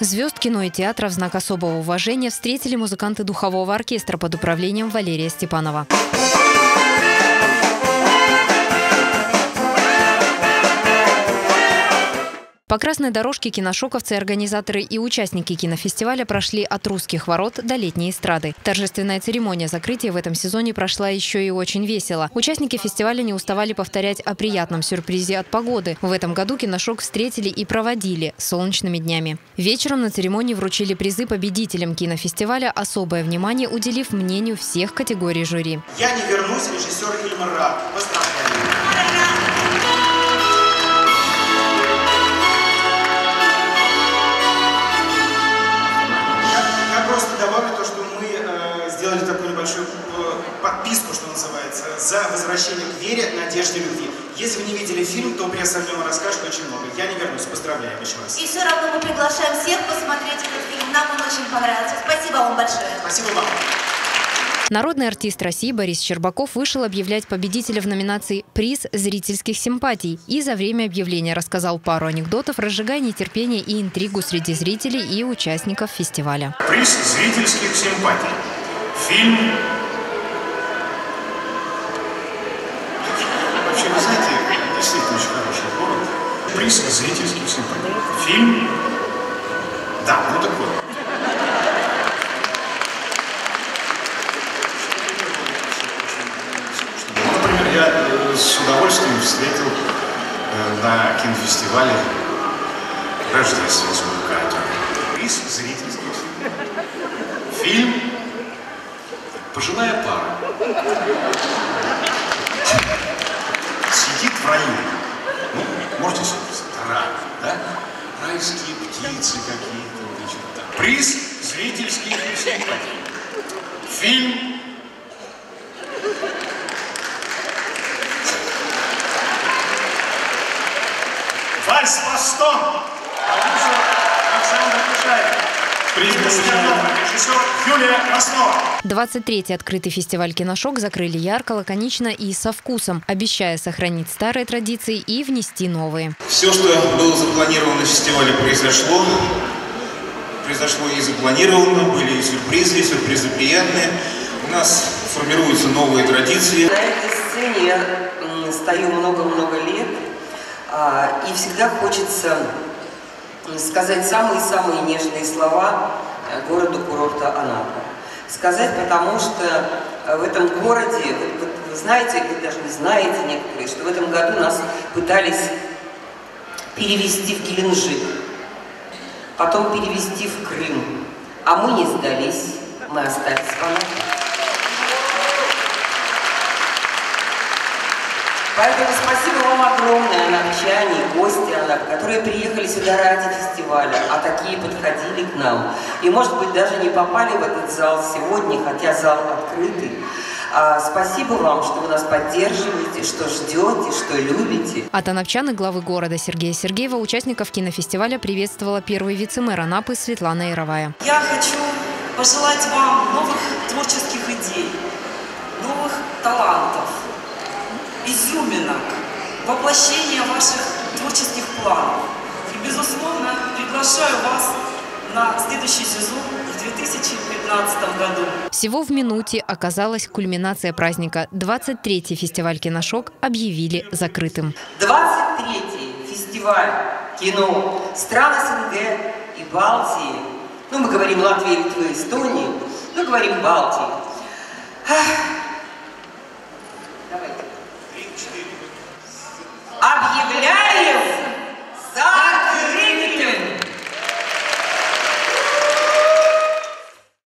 Звезд кино и театра в знак особого уважения встретили музыканты духового оркестра под управлением Валерия Степанова. По красной дорожке киношоковцы, организаторы и участники кинофестиваля прошли от русских ворот до летней эстрады. Торжественная церемония закрытия в этом сезоне прошла еще и очень весело. Участники фестиваля не уставали повторять о приятном сюрпризе от погоды. В этом году киношок встретили и проводили солнечными днями. Вечером на церемонии вручили призы победителям кинофестиваля, особое внимание уделив мнению всех категорий жюри. «Я не вернусь» режиссер Ильмара. Поздравляю. Э, подписку, что называется, за возвращение к вере, надежде, любви. Если вы не видели фильм, то пресса о нем расскажет очень много. Я не вернусь. Поздравляем еще раз. И все равно мы приглашаем всех посмотреть этот фильм. Нам он очень понравился. Спасибо вам большое. Спасибо вам. Народный артист России Борис Щербаков вышел объявлять победителя в номинации «Приз зрительских симпатий» и за время объявления рассказал пару анекдотов, разжигая нетерпение и интригу среди зрителей и участников фестиваля. Приз зрительских симпатий. Фильм... Вообще, вы знаете, действительно очень хороший город. Приз зрительских симпатий. Фильм... Да, ну такой. Например, я э, с удовольствием встретил э, на кинофестивале рождественскую Катю. Приз зрительских симпатий. Фильм Пожилая пара. Сидит в районе. Ну, можете себе рай, да? Райские птицы какие-то, значит, там. Приз зрительских симпатий. Фильм Вальс Бастон. Александр Кушаев. Режиссер Юлия Краснова. 23-й открытый фестиваль «Киношок» закрыли ярко, лаконично и со вкусом, обещая сохранить старые традиции и внести новые. Все, что было запланировано в фестивале, произошло. Произошло и запланировано, были и сюрпризы, и сюрпризы приятные. У нас формируются новые традиции. На этой сцене я стою много-много лет, а, и всегда хочется сказать самые-самые нежные слова э, городу-курорта Анапа. Сказать, потому что э, в этом городе, вот, вы знаете, вы даже не знаете некоторые, что в этом году нас пытались перевести в Геленджик, потом перевести в Крым, а мы не сдались, мы остались в Анапе. Поэтому спасибо вам огромное, анапчане, гости Анап, которые приехали сюда ради фестиваля, а такие подходили к нам. И, может быть, даже не попали в этот зал сегодня, хотя зал открытый. А, спасибо вам, что вы нас поддерживаете, что ждете, что любите. От анапчан и главы города Сергея Сергеева участников кинофестиваля приветствовала первый вице-мэр Анапы Светлана Яровая. Я хочу пожелать вам новых творческих идей, новых талантов, изюминок, воплощения ваших творческих планов. И, безусловно, приглашаю вас на следующий сезон в 2015 году. Всего в минуте оказалась кульминация праздника. 23-й фестиваль «Киношок» объявили закрытым. 23-й фестиваль кино стран СНГ и Балтии. Ну, мы говорим Латвия, Литва, Эстония, мы говорим Балтии. Thank you.